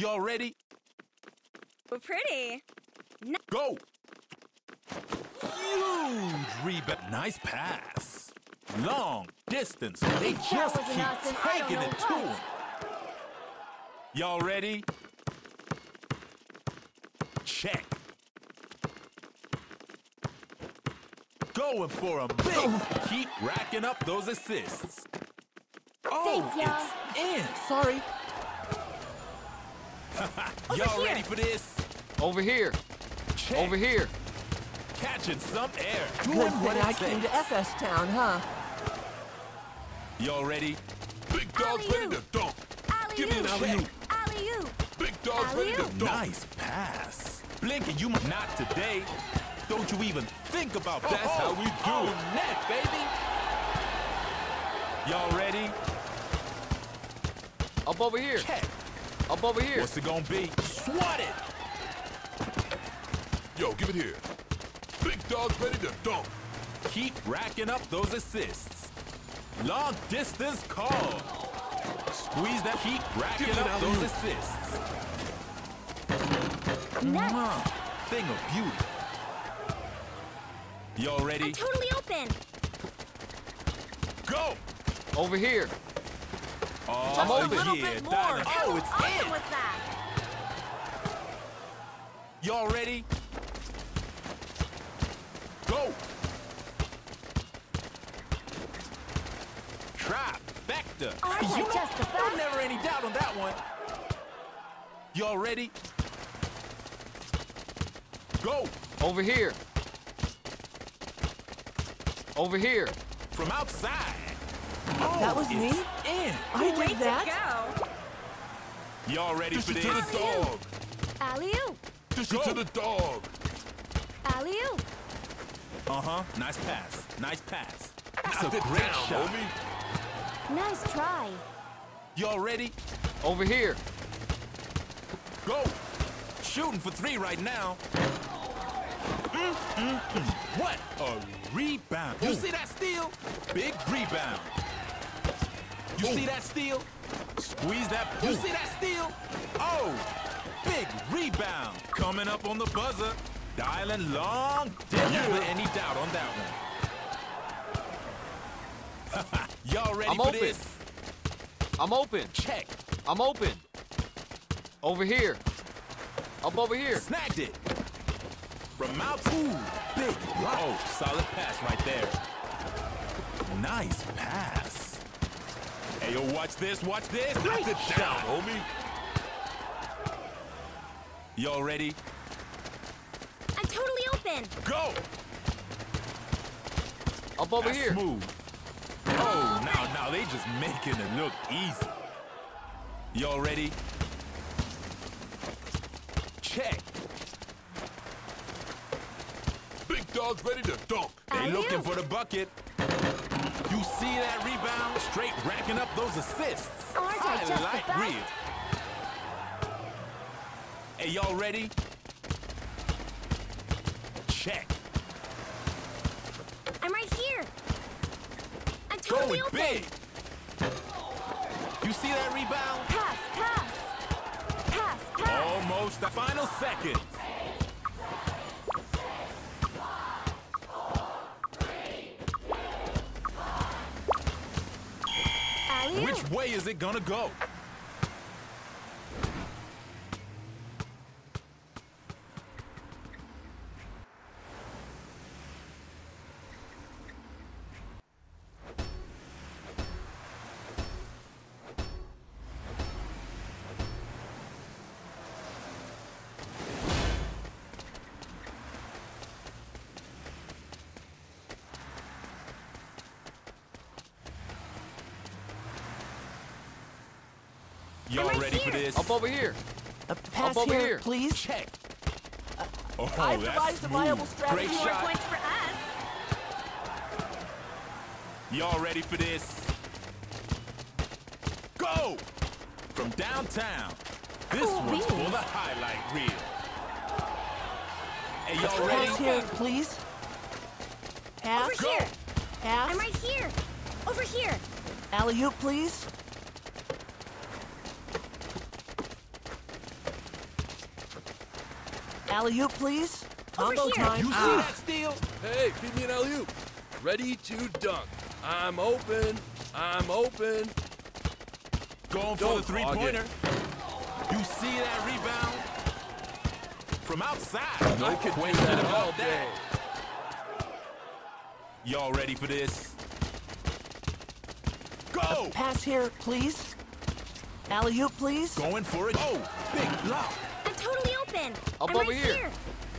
Y'all ready? We're pretty. Go! Huge rebound. Nice pass. Long distance. They just keep us, then I don't taking it to him. Y'all ready? Check. Going for a big. Oh. Keep racking up those assists. Oh, Thanks, it's in. Sorry. Y'all ready for this? Over here. Check. Over here. Catching some air. Good Doing what I came to. FS Town, huh? Y'all ready? Big dog's ready to dunk. Give me an alley-oop. Alley-oop. Big dog's ready to Alley-oop. dunk. Nice pass. Blinking, you m- not today. Don't you even think about that. That's how we oh, do oh, it. net, baby. Y'all ready? Up over here. Check. Up over here. What's it gonna be? Swat it. Yo, give it here. Big dog's ready to dunk. Keep racking up those assists. Long distance call. Squeeze that. Keep racking it up those alley-oop. assists. Nice. Mwah. Thing of beauty. Y'all ready? I'm totally open. Go. Over here. Oh, Just a yeah, little bit more. darling. Oh, it's oh, awesome in. was that? Y'all ready? Go! Trifecta! Aren't I You- just the There's best? never any doubt on that one. Y'all ready? Go! Over here. Over here. From outside. That was oh, it's me? In. I Way did to that. go. Y'all ready Dish for it this? to the dog. Alley-oop. Dish Go. it to the dog. Alley-oop. Uh-huh. Nice pass. Nice pass. That's Knocked a great down, shot. homie. Nice try. Y'all ready? Over here. Go! Shooting for three right now. Mm, mm, mm. What a rebound. You see that steal? Big rebound. You see that steal? Squeeze that. You see that steal? Oh, big rebound. Coming up on the buzzer. Dialing long. Didn't have any doubt on that one. Y'all ready I'm for open. this? I'm open. Check. I'm open. Over here. Up over here. Snagged it. From out. Ooh, big block. Oh, solid pass right there. Nice pass. Hey, yo, watch this, watch this. Knocked it Nice down, homie. Y'all ready? I'm totally open. Go! Up over That's here. Smooth. Oh, oh now, now they just making it look easy. Y'all ready? Check. Big dog's ready to dunk. They Alley-oop. looking for the bucket. You see that rebound? Straight racking up those assists. Aren't I just the best? Hey, y'all ready? Check. I'm right here. I'm totally Going open. big. You see that rebound? Pass, pass. Pass, pass. Almost the final second. Way is it gonna go? Y'all right ready for this? Up over here. A pass over here, here. please. Check. Oh, I've that's devised a viable smooth. strategy. Great shot. points for us. Y'all ready for this? Go! From downtown. This Cool one's for the highlight reel. Hey, y'all pass here, please. Pass. Over here. Pass. I'm right here. Over here. Alley oop, please. Alley oop, please. Over Combo time. You see Ah. that steal? Hey, feed me an alley-oop. Ready to dunk. I'm open. I'm open. Going for Don't the three hog it. pointer. You see that rebound? From outside. I No could do question that all day. Y'all ready for this? Go! Pass here, please. Alley oop, please. Going for it. Oh, big block. I'm. Up I'm over right here.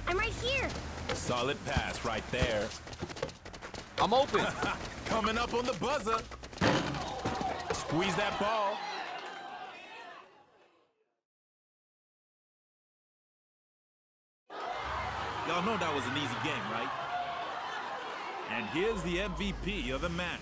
I'm right here. Solid pass right there. I'm open. Coming up on the buzzer. Squeeze that ball. Y'all know that was an easy game, right? And here's the MVP of the match.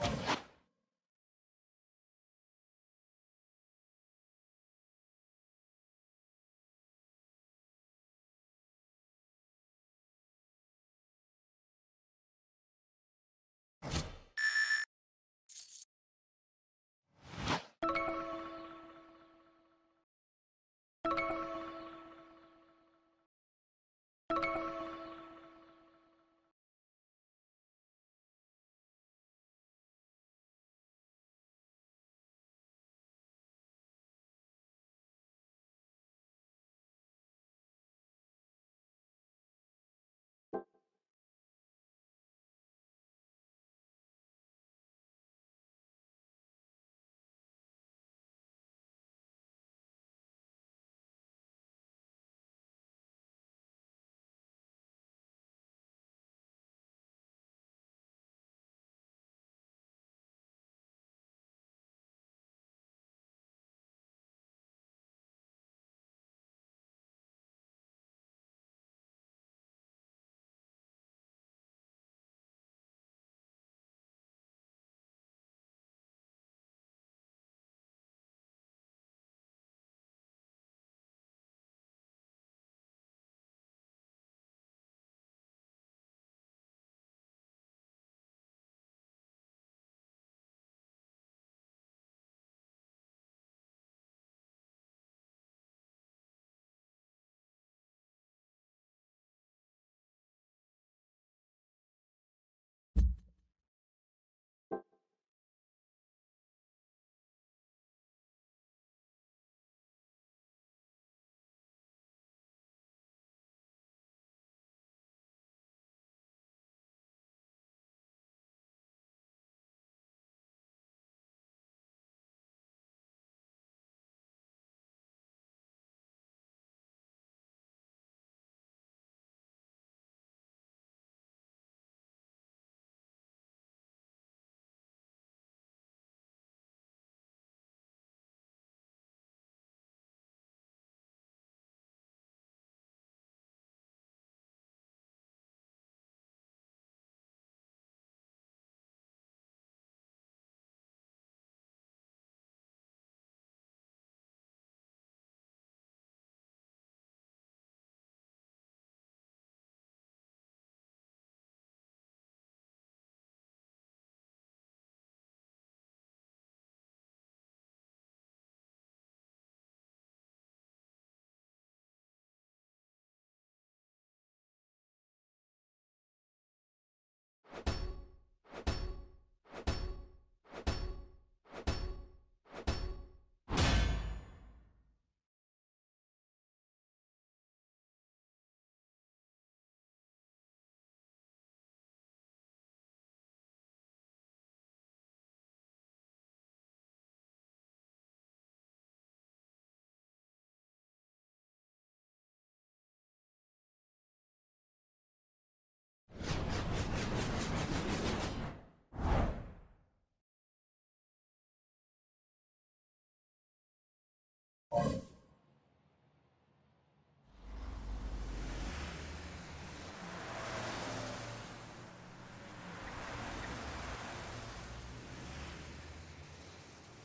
you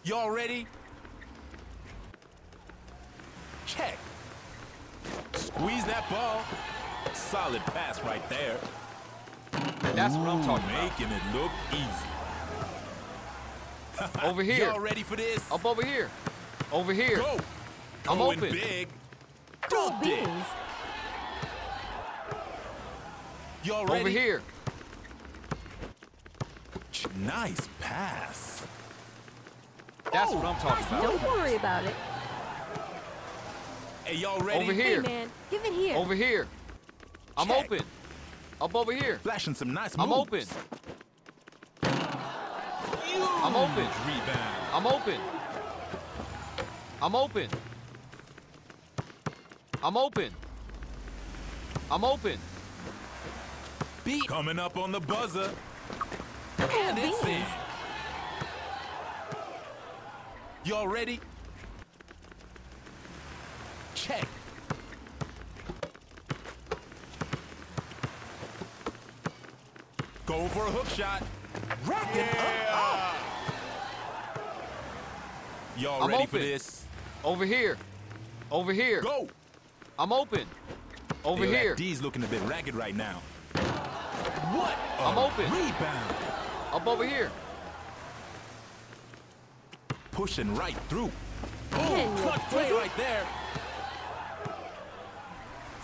Y'all ready? Check. Squeeze that ball. Solid pass right there. That's what I'm talking about. Making it look easy. Over here. Y'all ready for this? Up over here. Over here. Go. I'm Going open. big. Cool Dunked it. beans. Y'all ready? Over here. Nice pass. That's oh, what I'm talking about. Don't worry about it. Hey, y'all ready? Over Hey, here. man, give it here. Over here. I'm open. Up over here. Flashing some nice moves. I'm moves. open. I'm open. Rebound. I'm open. I'm open. I'm open. I'm open. Beat. Coming up on the buzzer. And it's in. beans. Y'all ready? Check. Go for a hook shot. It up. Y'all ready for this? Over here. Over here. Go. I'm open. Over Yo, here. D's looking a bit ragged right now. What? I'm open. Rebound. Up over here. Pushing right through. Oh, clutch play right there.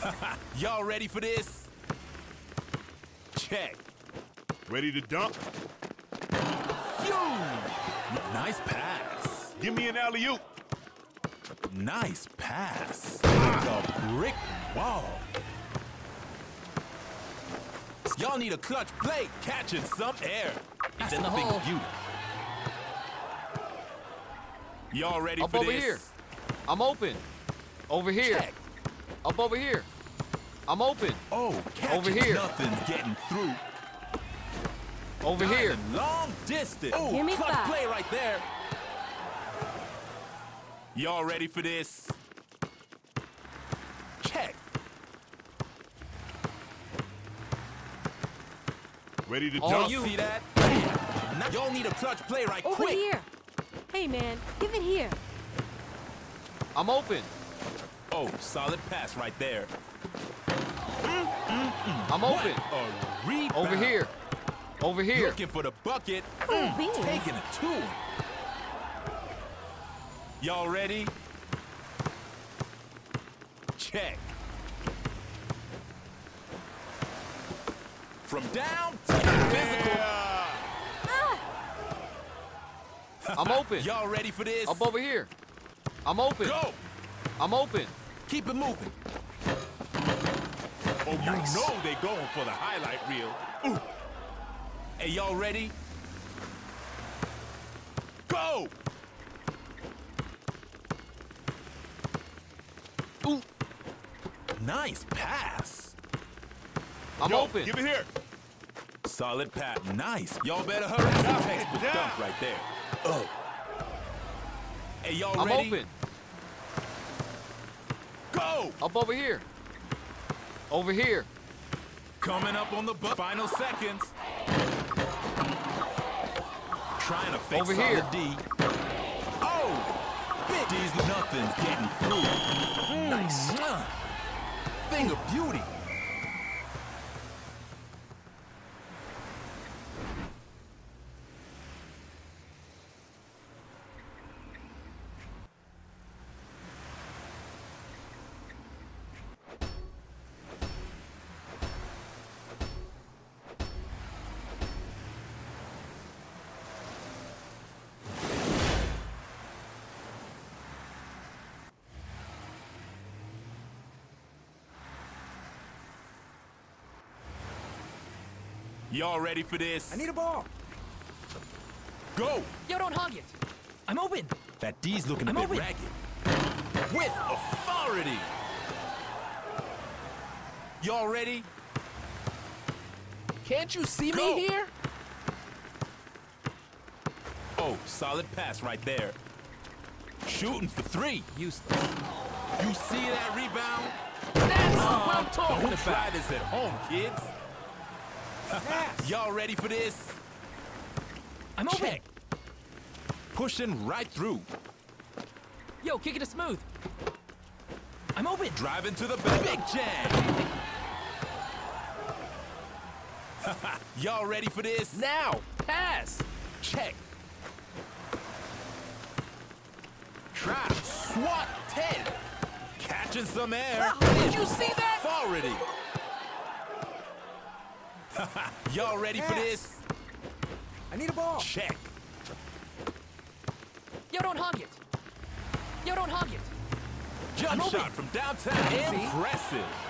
Y'all ready for this? Check. Ready to dunk? Phew. Nice pass. Give me an alley oop. Nice pass. Like a brick wall. Y'all need a clutch play, catching some air. It's in the nothing hole. beauty. Y'all ready Up for over this? here. I'm open. Over here. Check. Up over here. I'm open. Oh, catching Over here. nothing's getting through. Over here. Long distance. Oh, Give me clutch five. play right there. Y'all ready for this? Check. Ready to Oh, dunk? you- See that? Y'all need a clutch play right Over quick. here. Hey, man, give it here. I'm open. Oh, solid pass right there. I'm open. A rebound. Over here. Over here. Looking for the bucket. Cool mm, beans. Taking it to him. Y'all ready? Check. From down to the physical. I'm open. Y'all ready for this? Up over here. I'm open. Go. I'm open. Keep it moving. Oh, you Nice. know they going for the highlight reel. Ooh, Hey, y'all ready? Go. Ooh. Nice pass. I'm yo, open. Give it here. Solid pass. Nice. Y'all better hurry. That's a textbook down. dunk right there. Oh. Hey, y'all I'm ready? open. Go. Up over here. Over here. Coming up on the bu- final seconds. Trying to fake Over here. D. Oh! Big D's nothing's getting through. Hmm. Nice. Thing of beauty. Y'all ready for this? I need a ball. Go. Yo, don't hog it. I'm open. That D's looking a I'm bit open. ragged. With authority. Y'all ready? Can't you see Go. me here? Oh, solid pass right there. Shooting for three. Useless. You see that rebound? That's oh, what I'm talking Don't about. try this at home, kids. Y'all ready for this? I'm open. Check. pushing right through. Yo, kick it to smooth. I'm open. Driving to the back. Big jam. Y'all ready for this? Now, pass. Check. Try. SWAT 10. Catching some air. Did you see that? Authority. Y'all ready for this? I need a ball. Check. Yo, don't hog it. Yo, don't hog it. Jump shot from downtown. See? Impressive.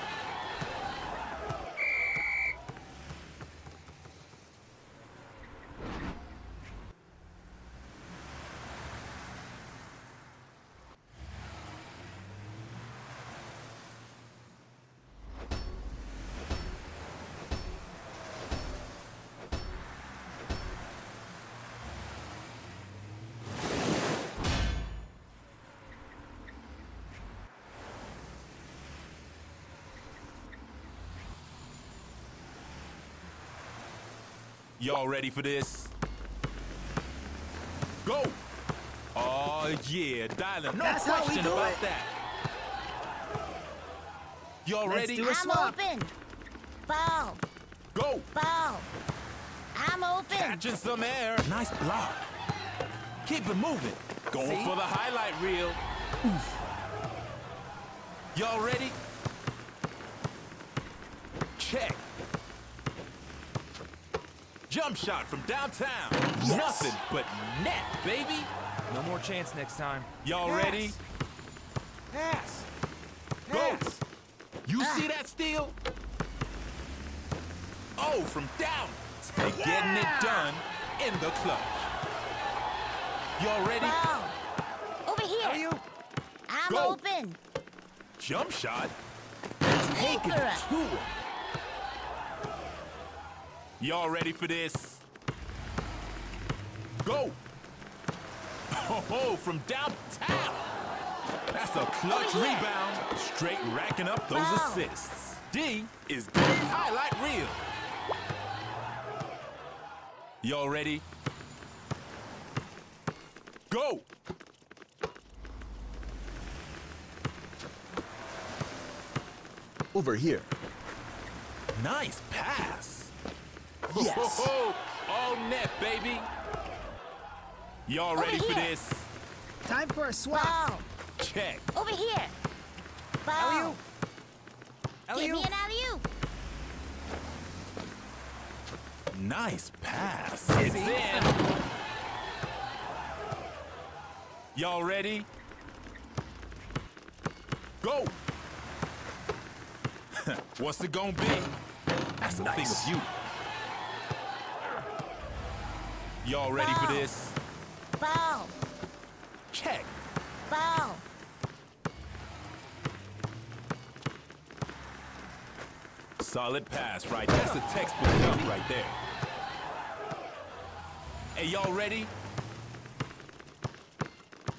Y'all ready for this? Go! Oh yeah, dialing. No That's how we question do about it. that. Y'all Let's ready? do a I'm swap. open. Ball. Go! Ball. I'm open. Catching some air. Nice block. Keep it moving. Going See? for the highlight reel. Y'all ready? Check. Jump shot from downtown. Nothing but net, baby. No more chance next time. Y'all ready? Pass. Go. You ah. see that steal? Oh, from down. They're getting it done in the clutch. Y'all ready? Ball. Over here. Are you? I'm Go. open. Jump shot. Taking to him. Y'all ready for this? Go! Oh, ho, from downtown! That's a clutch oh, Over here. rebound. Straight racking up those Wow. assists. D is going highlight reel. Y'all ready? Go! Over here. Nice pass. Yes. Ho, ho, ho. All net, baby. Y'all ready for this? Time for a swap. Ball. Check. Over here. Ball. Give me an alley-oop. Nice pass. It's in. Y'all ready? Go. What's it gonna be? That's a thing of you. Y'all ready for this? Ball. Check. Ball. Solid pass, right? That's a textbook dunk right there. Hey, y'all ready?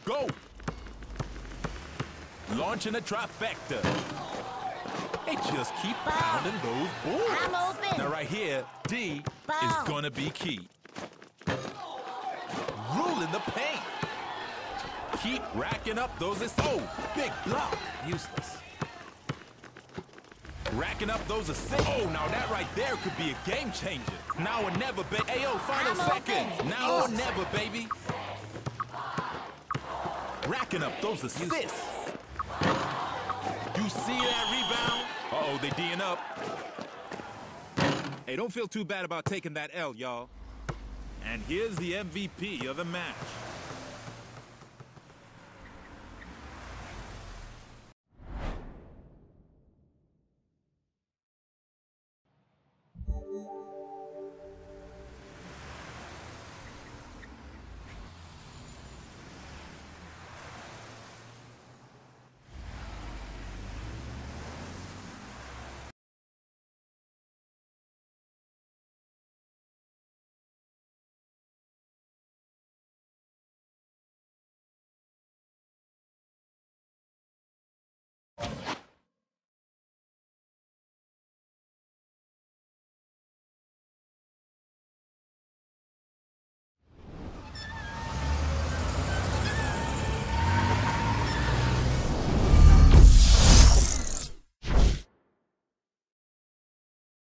Go! Launching a trifecta. They just keep Ball. pounding those boards. I'm open. Now right here, D Ball. is gonna be key. Ruling the paint. Keep racking up those assists. Oh, big block. Useless. Racking up those assists. Oh, now that right there could be a game changer. Now or never, baby. Ayo, final seconds. Now or never, baby. Racking up those assists. You see that rebound? Uh-oh, they D'ing up. Hey, don't feel too bad about taking that L, y'all. And here's the MVP of the match.